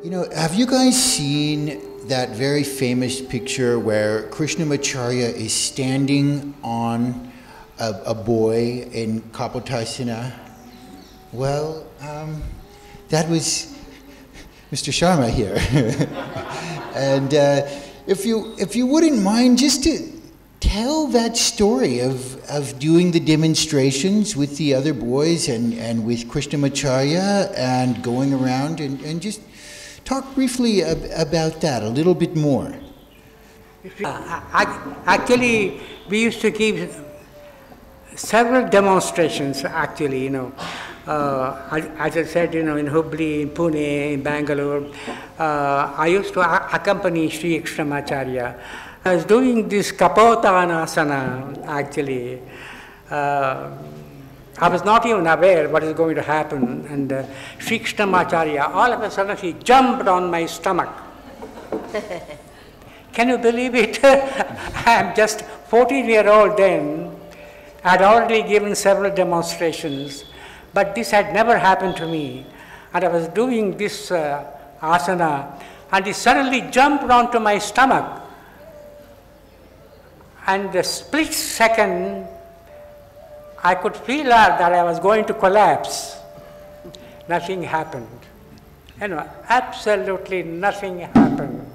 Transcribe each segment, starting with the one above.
You know, have you guys seen that very famous picture where Krishnamacharya is standing on a, a boy in Kapotasana? Well, um, that was Mr. Sharma here. and uh, if, you, if you wouldn't mind, just to tell that story of, of doing the demonstrations with the other boys and, and with Krishnamacharya and going around and, and just talk briefly ab- about that a little bit more. Uh, actually, we used to give several demonstrations, actually, you know. Uh, as, I said, you know, in Hubli, in Pune, in Bangalore, uh, I used to accompany Sri Krishnamacharya. I was doing this Kapotanasana, actually. Uh, I was not even aware what is going to happen. And uh, Sri Krishnamacharya, all of a sudden, he jumped on my stomach. Can you believe it? I'm just 14 year old then. I'd already given several demonstrations, but this had never happened to me. And I was doing this uh, asana, and he suddenly jumped onto my stomach. And the split second, I could feel that I was going to collapse. Nothing happened. You know, absolutely nothing happened.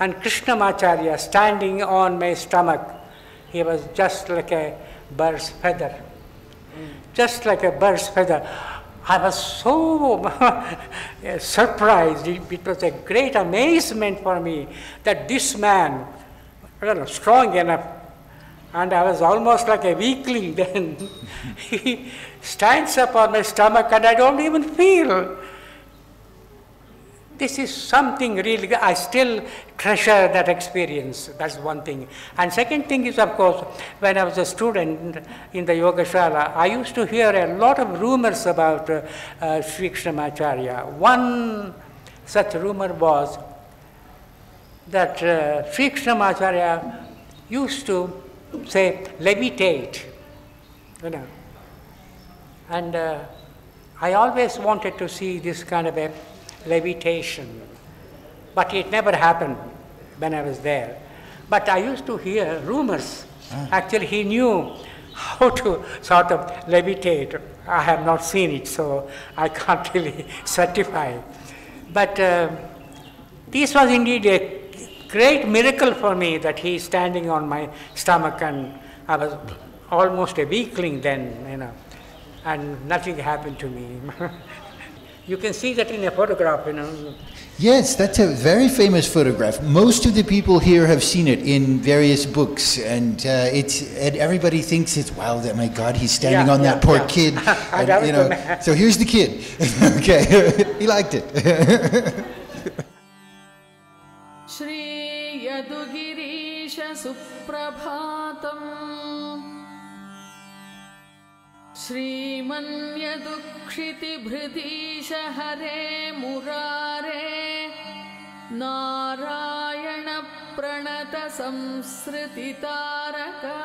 And Krishnamacharya standing on my stomach, he was just like a bird's feather. Just like a bird's feather. I was so surprised. It, was a great amazement for me that this man, know, strong enough, and I was almost like a weakling then. he stands up on my stomach and I don't even feel. This is something really, I still treasure that experience. That's one thing. And second thing is, of course, when I was a student in the Yogashala, I used to hear a lot of rumors about uh, uh, Sri Krishnamacharya. One such rumor was that uh, Sri Krishnamacharya used to say, levitate, you know. And uh, I always wanted to see this kind of a levitation. But it never happened when I was there. But I used to hear rumors. Actually, he knew how to sort of levitate. I have not seen it, so I can't really certify. But uh, this was indeed a great miracle for me that he is standing on my stomach, and I was almost a weakling then, you know, and nothing happened to me. You can see that in a photograph, you know. Yes, that's a very famous photograph. Most of the people here have seen it in various books, and uh, it's and everybody thinks it's wow. That my God, he's standing Yeah, on that yeah, poor yeah. kid. And, you know, so here's the kid. okay, he liked it. श्रीयदुगिरीशसुप्रभातम् श्रीमन्यदुक्षितिभृतीश हरे मुरारे नारायणप्रणतसंसृतितारका